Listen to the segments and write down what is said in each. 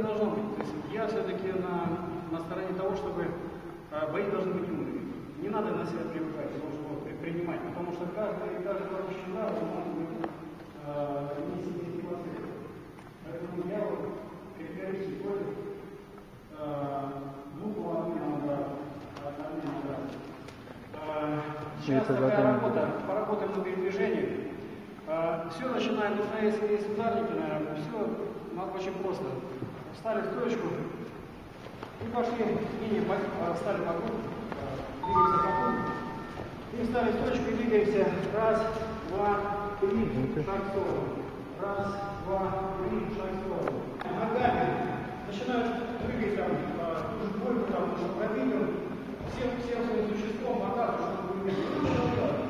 не должно быть. То есть я все-таки на, на стороне того, чтобы э, бои должны быть умными. Не надо на себя привыкать, его принимать, потому что каждый, каждый пропущенный удар может быть э, несите Поэтому я вот категорически против э, двух обмена ударов. Обмена ударов. Э, сейчас такая работа, поработаем на передвижении. Э, все начинает, вот если есть ударники, наверное, все очень просто. Встали в точку и пошли, и встали по кругу двигаемся по кругу. И встали в точку и двигаемся. Раз, два, три, шаг в сторону. Раз, два, три, шаг в сторону. Ногами начинаешь прыгать там, ту же двойку там, пробитым, всем, всем своим существом, нога, чтобы вы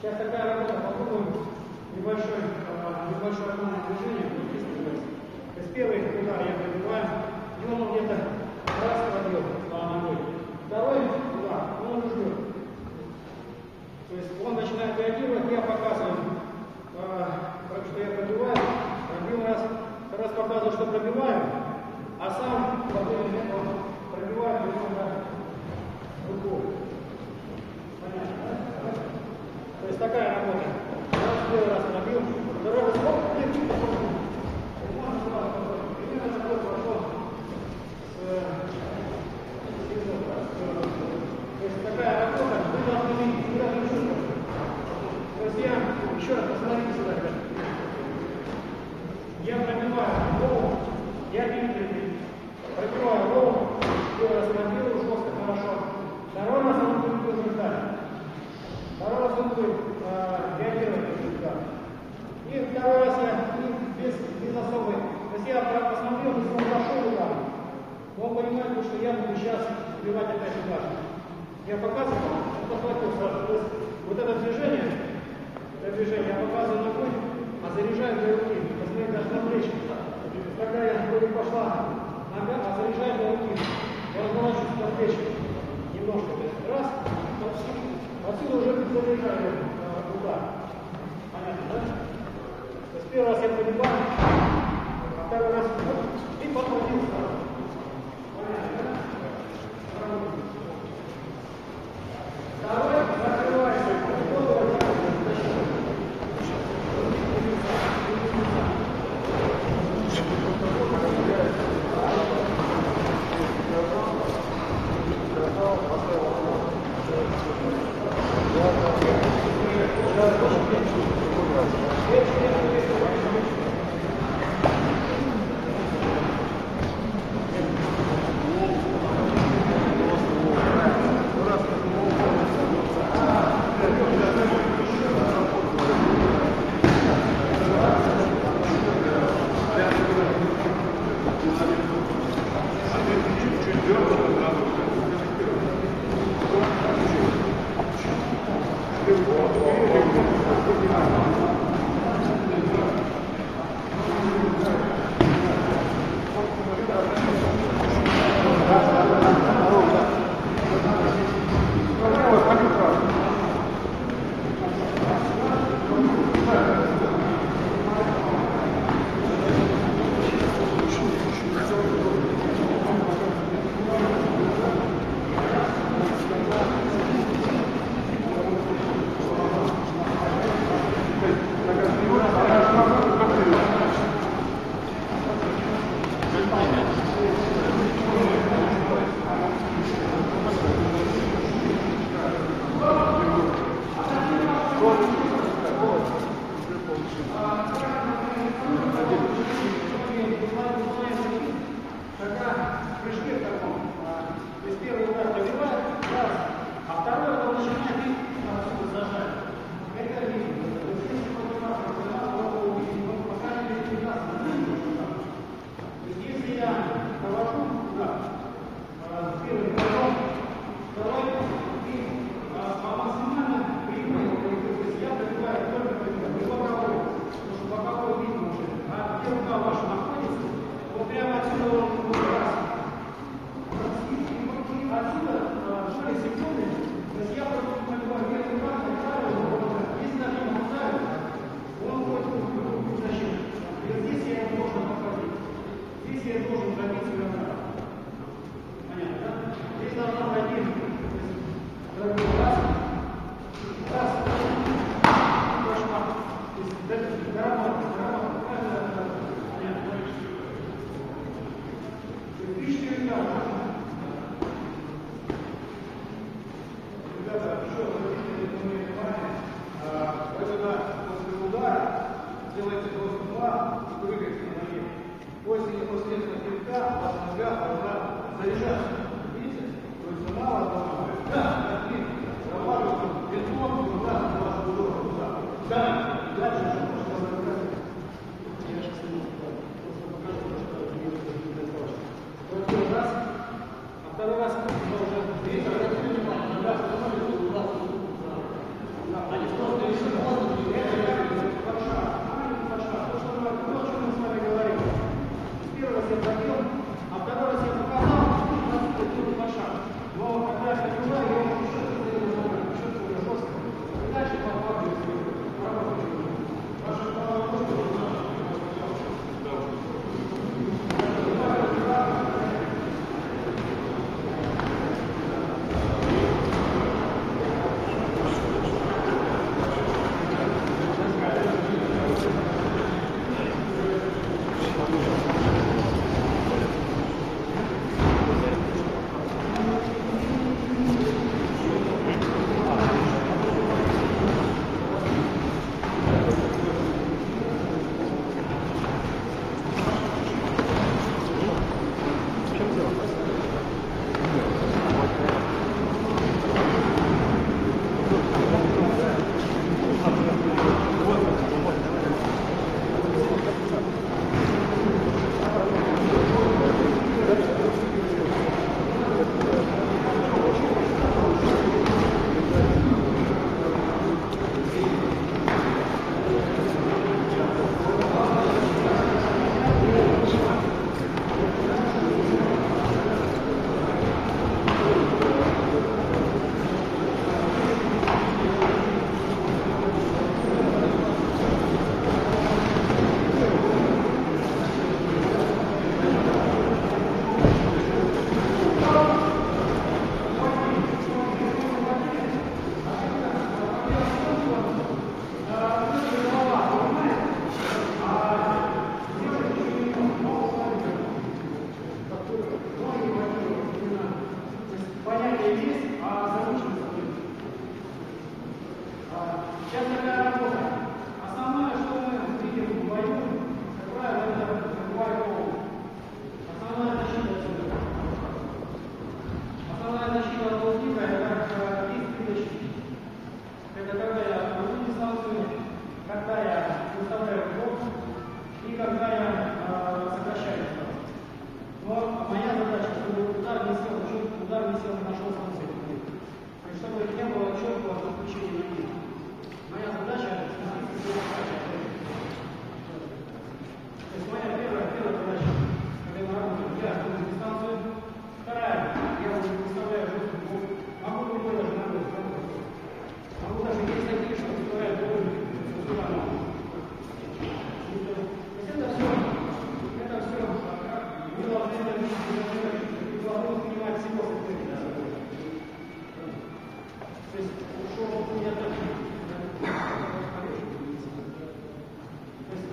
Сейчас такая работа, попробуем небольшое а, небольшое одно движение. То есть первый удар я пробиваю, и он где-то раз пробил а, ногой. Второй удар, ну, он уже ждет. То есть он начинает реагировать, я показываю, а, так что я пробиваю, пробил раз, раз показываю, что пробиваю, а сам потом пробиваю, пробиваю, пробиваю, пробиваю. Понятно, да? То есть такая работа. Я успел раз набил, второй раз, оп, и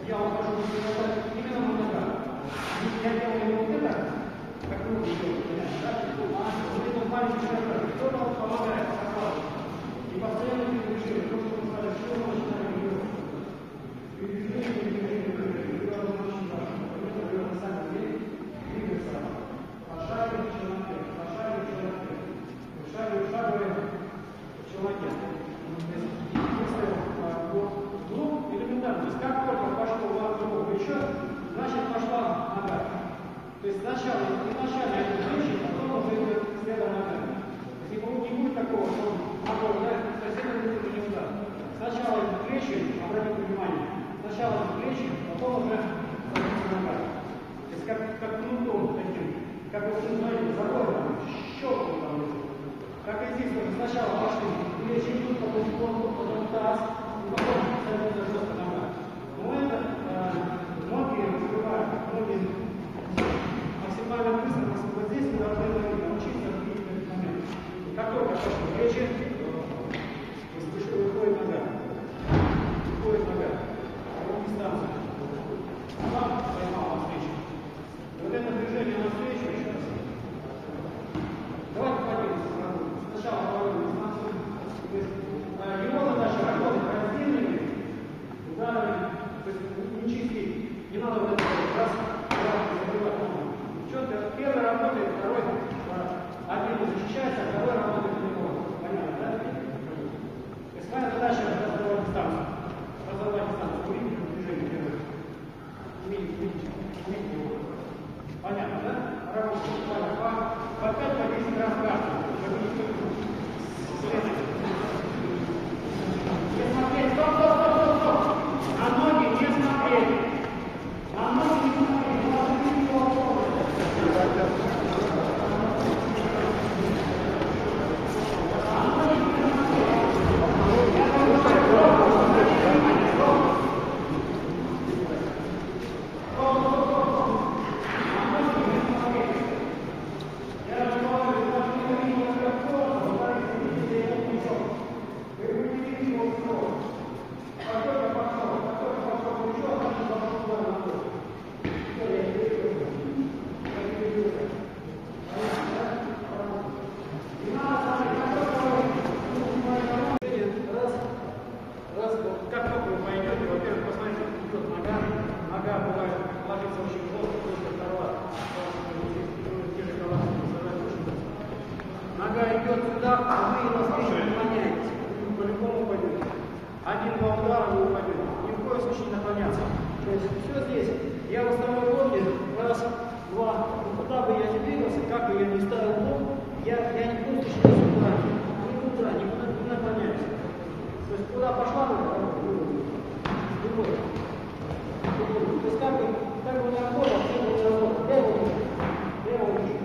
Yeah. То есть как бы, как бы не работал, все не работал. Я его, я его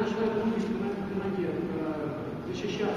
начинает, начинает мучить на, на ноге, э, защищаться,